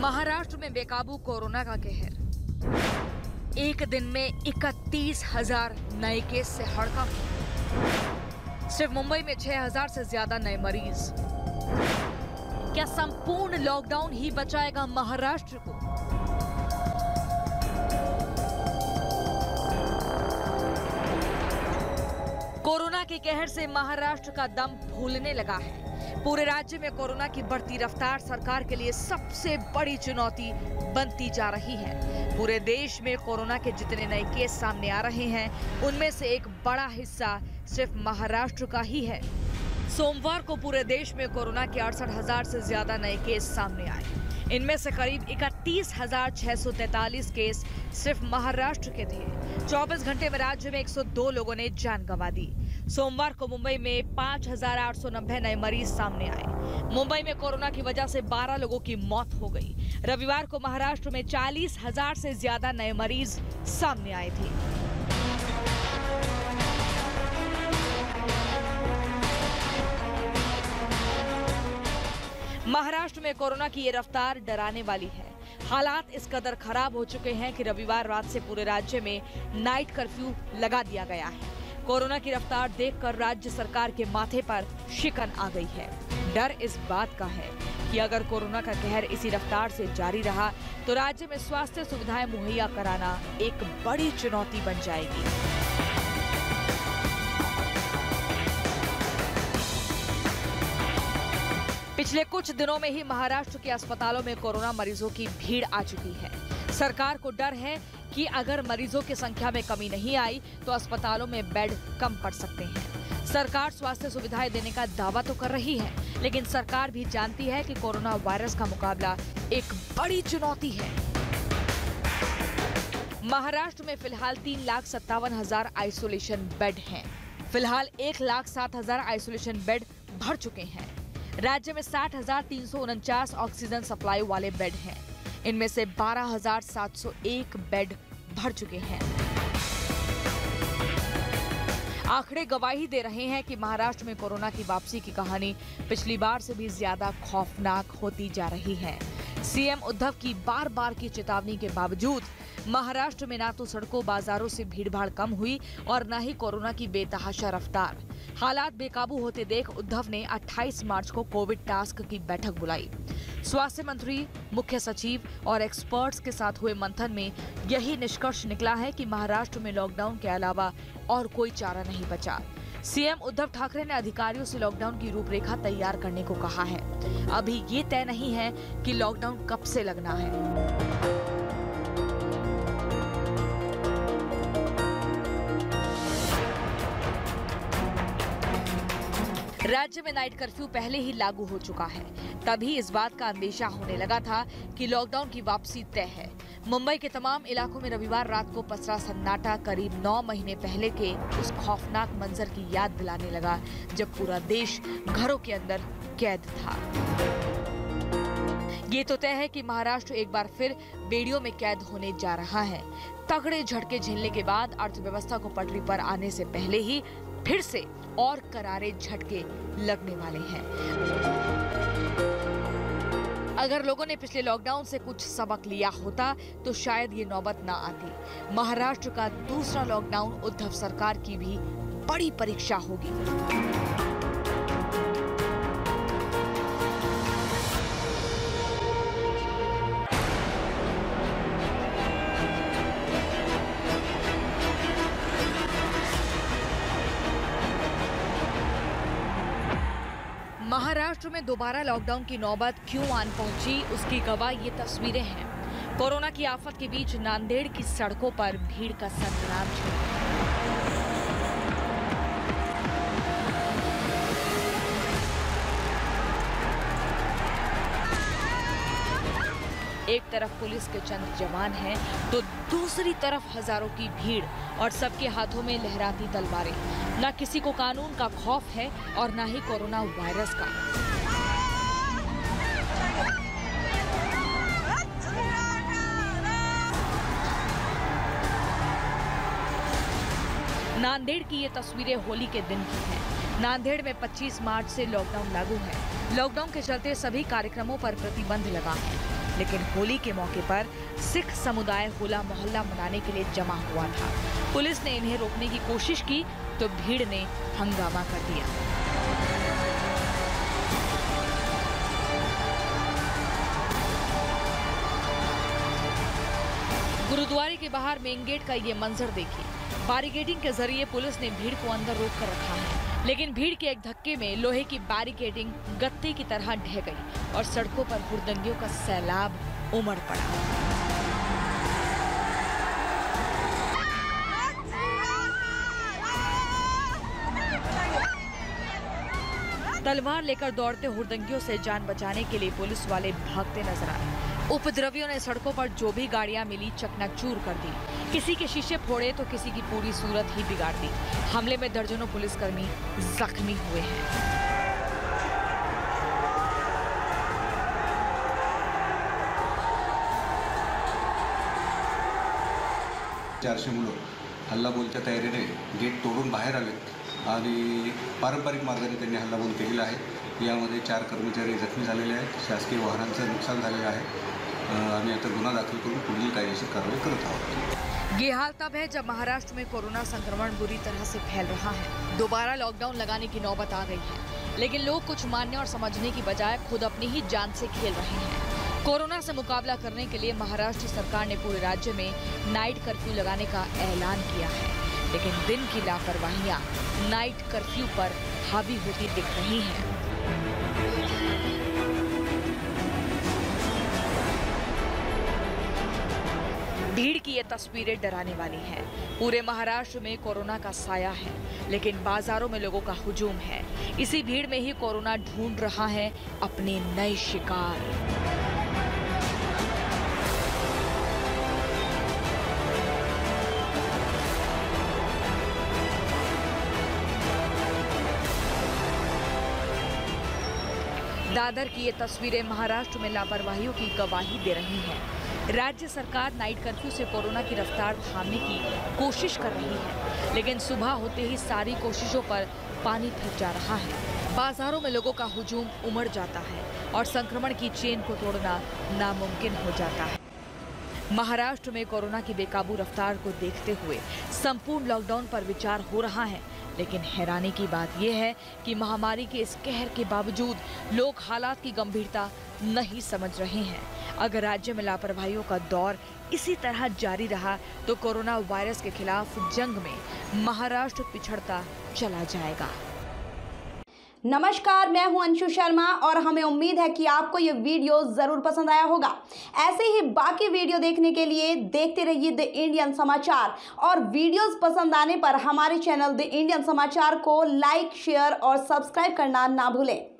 महाराष्ट्र में बेकाबू कोरोना का कहर। एक दिन में इकतीस हज़ार नए केस से हड़कंप सिर्फ़ मुंबई में छह हज़ार से ज़्यादा नए मरीज़। क्या संपूर्ण लॉकडाउन ही बचाएगा महाराष्ट्र को? कोरोना के कहर से महाराष्ट्र का दम फूलने लगा है। पूरे राज्य में कोरोना की बढ़ती रफ्तार सरकार के लिए सबसे बड़ी चुनौती बनती जा रही है। पूरे देश में कोरोना के जितने नए केस सामने आ रहे हैं, उनमें से एक बड़ा हिस्सा सिर्फ़ महाराष्ट्र का ही है। सोमवार को पूरे देश में कोरोना के अड़सठ हज़ार से ज़्यादा नए केस सामने आए। इनमें से करीब इकतीस हज़ार छह सौ तैतालीस केस सिर्फ़ महाराष्ट्र के थे। 24 घंटे में राज्य में 102 लोगों ने जान गंवा दी। सोमवार को मुंबई में पाँच हज़ार आठ सौ नब्बे नए मरीज़ सामने आए। मुंबई में कोरोना की वजह से 12 लोगों की मौत हो गई। रविवार को महाराष्ट्र में चालीस हज़ार से ज़्यादा नए मरीज़ सामने आए थे। महाराष्ट्र में कोरोना की ये रफ्तार डराने वाली है। हालात इस कदर खराब हो चुके हैं कि रविवार रात से पूरे राज्य में नाइट कर्फ्यू लगा दिया गया है। कोरोना की रफ्तार देखकर राज्य सरकार के माथे पर शिकन आ गई है। डर इस बात का है कि अगर कोरोना का कहर इसी रफ्तार से जारी रहा तो राज्य में स्वास्थ्य सुविधाएँ मुहैया कराना एक बड़ी चुनौती बन जाएगी। पिछले कुछ दिनों में ही महाराष्ट्र के अस्पतालों में कोरोना मरीजों की भीड़ आ चुकी है। सरकार को डर है कि अगर मरीजों की संख्या में कमी नहीं आई तो अस्पतालों में बेड कम पड़ सकते हैं। सरकार स्वास्थ्य सुविधाएँ देने का दावा तो कर रही है, लेकिन सरकार भी जानती है कि कोरोना वायरस का मुकाबला एक बड़ी चुनौती है। महाराष्ट्र में फ़िलहाल तीन लाख सत्तावन हज़ार आइसोलेशन बेड हैं। फ़िलहाल एक लाख सात हज़ार आइसोलेशन बेड भर चुके हैं। राज्य में साठ हज़ार तीन सौ उनचास ऑक्सीजन सप्लाई वाले बेड हैं। इनमें से बारह हज़ार सात सौ एक बेड भर चुके हैं। आंकड़े गवाही दे रहे हैं कि महाराष्ट्र में कोरोना की वापसी की कहानी पिछली बार से भी ज़्यादा खौफनाक होती जा रही है। सीएम उद्धव की बार बार की चेतावनी के बावजूद महाराष्ट्र में ना तो सड़कों बाजारों से भीड़भाड़ कम हुई और न ही कोरोना की बेतहाशा रफ्तार। हालात बेकाबू होते देख उद्धव ने 28 मार्च को कोविड टास्क की बैठक बुलाई। स्वास्थ्य मंत्री, मुख्य सचिव और एक्सपर्ट्स के साथ हुए मंथन में यही निष्कर्ष निकला है कि महाराष्ट्र में लॉकडाउन के अलावा और कोई चारा नहीं बचा। सीएम उद्धव ठाकरे ने अधिकारियों से लॉकडाउन की रूपरेखा तैयार करने को कहा है। अभी ये तय नहीं है कि लॉकडाउन कब से लगना है। राज्य में नाइट कर्फ्यू पहले ही लागू हो चुका है। तभी इस बात का अंदेशा होने लगा था कि लॉकडाउन की वापसी तय है। मुंबई के तमाम इलाकों में रविवार रात को पसरा सन्नाटा करीब नौ महीने पहले के उस खौफनाक मंजर की याद दिलाने लगा, जब पूरा देश घरों के अंदर कैद था। ये तो तय है कि महाराष्ट्र एक बार फिर बेड़ियों में कैद होने जा रहा है। तगड़े झटके झेलने के बाद अर्थव्यवस्था को पटरी पर आने से पहले ही फिर से और करारे झटके लगने वाले हैं। अगर लोगों ने पिछले लॉकडाउन से कुछ सबक लिया होता तो शायद ये नौबत ना आती। महाराष्ट्र का दूसरा लॉकडाउन उद्धव सरकार की भी बड़ी परीक्षा होगी। महाराष्ट्र में दोबारा लॉकडाउन की नौबत क्यों आन पहुँची, उसकी गवाह ये तस्वीरें हैं। कोरोना की आफत के बीच नांदेड़ की सड़कों पर भीड़ का संग्राम एक तरफ़ पुलिस के चंद जवान हैं तो दूसरी तरफ़ हज़ारों की भीड़ और सबके हाथों में लहराती तलवारें। न किसी को कानून का खौफ है और न ही कोरोना वायरस का। नांदेड़ की ये तस्वीरें होली के दिन की हैं। नांदेड़ में 25 मार्च से लॉकडाउन लागू है। लॉकडाउन के चलते सभी कार्यक्रमों पर प्रतिबंध लगा है। लेकिन होली के मौके पर सिख समुदाय होला मोहल्ला मनाने के लिए जमा हुआ था। पुलिस ने इन्हें रोकने की कोशिश की तो भीड़ ने हंगामा कर दिया। गुरुद्वारे के बाहर मेन गेट का ये मंजर देखिए। बैरिकेडिंग के ज़रिए पुलिस ने भीड़ को अंदर रोक कर रखा है। लेकिन भीड़ के एक धक्के में लोहे की बैरिकेडिंग गत्ते की तरह ढह गई और सड़कों पर हुड़दंगियों का सैलाब उमड़ पड़ा। तलवार लेकर दौड़ते हुड़दंगियों से जान बचाने के लिए पुलिस वाले भागते नज़र आए। उपद्रवियों ने सड़कों पर जो भी गाड़ियाँ मिली चकनाचूर कर दी। किसी के शीशे फोड़े तो किसी की पूरी सूरत ही बिगाड़ दी। हमले में दर्जनों पुलिसकर्मी जख्मी हुए हैं। चारशे मुलं. हल्लाबोलच्या तयारीने गेट तोडून बाहेर आणि पारंपरिक मार्गाने त्यांनी हल्लाबोल केलेला आहे. यामध्ये चार कर्मचारी जखमी झालेले शासकीय वाहनांचं नुकसान अ, आम्ही आता गुन्हा दाखल ये हाल तब है, जब महाराष्ट्र में कोरोना संक्रमण बुरी तरह से फैल रहा है। दोबारा लॉकडाउन लगाने की नौबत आ गई है। लेकिन लोग कुछ मानने और समझने की बजाय खुद अपनी ही जान से खेल रहे हैं। कोरोना से मुकाबला करने के लिए महाराष्ट्र सरकार ने पूरे राज्य में नाइट कर्फ्यू लगाने का ऐलान किया है। लेकिन दिन की लापरवाहियाँ नाइट कर्फ्यू पर हावी होती दिख रही हैं। भीड़ की ये तस्वीरें डराने वाली हैं। पूरे महाराष्ट्र में कोरोना का साया है, लेकिन बाजारों में लोगों का हुजूम है। इसी भीड़ में ही कोरोना ढूंढ रहा है अपने नए शिकार। दादर की ये तस्वीरें महाराष्ट्र में लापरवाहियों की गवाही दे रही हैं। राज्य सरकार नाइट कर्फ्यू से कोरोना की रफ्तार थामने की कोशिश कर रही है, लेकिन सुबह होते ही सारी कोशिशों पर पानी फिर जा रहा है। बाजारों में लोगों का हुजूम उमड़ जाता है और संक्रमण की चेन को तोड़ना नामुमकिन हो जाता है। महाराष्ट्र में कोरोना की बेकाबू रफ्तार को देखते हुए संपूर्ण लॉकडाउन पर विचार हो रहा है, लेकिन हैरानी की बात यह है कि महामारी के इस कहर के बावजूद लोग हालात की गंभीरता नहीं समझ रहे हैं। अगर राज्य में लापरवाहियों का दौर इसी तरह जारी रहा तो कोरोना वायरस के खिलाफ जंग में महाराष्ट्र पिछड़ता चला जाएगा। नमस्कार, मैं हूँ अंशु शर्मा और हमें उम्मीद है कि आपको ये वीडियो ज़रूर पसंद आया होगा। ऐसे ही बाकी वीडियो देखने के लिए देखते रहिए द इंडियन समाचार और वीडियोस पसंद आने पर हमारे चैनल द इंडियन समाचार को लाइक, शेयर और सब्सक्राइब करना ना भूलें।